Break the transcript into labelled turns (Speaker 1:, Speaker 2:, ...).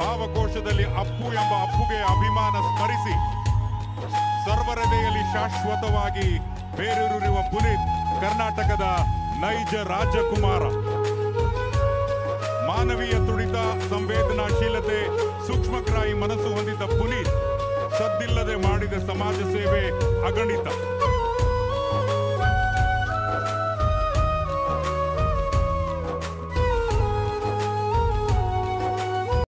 Speaker 1: ಭಾವಕೋಶದಲ್ಲಿ ಅಪ್ಪು ಎಂಬ ಅಪ್ಪುಗೆ ಅಭಿಮಾನ ಸ್ಮರಿಸಿ. ಸರ್ವರದೆಯಲ್ಲಿ ಶಾಶ್ವತವಾಗಿ ಬೇರೂರಿರುವ ಪುನೀತ್ ಕರ್ನಾಟಕದ ನೈಜ ರಾಜಕುಮಾರ. ಮಾನವೀಯ ತುಡಿತ, ಸಂವೇದನಾಶೀಲತೆ, ಸೂಕ್ಷ್ಮಗ್ರಾಹಿ ಮನಸ್ಸು ಹೊಂದಿದ ಪುನೀತ್ ಸದ್ದಿಲ್ಲದೆ ಮಾಡಿದ ಸಮಾಜ ಸೇವೆ ಅಗಣಿತ.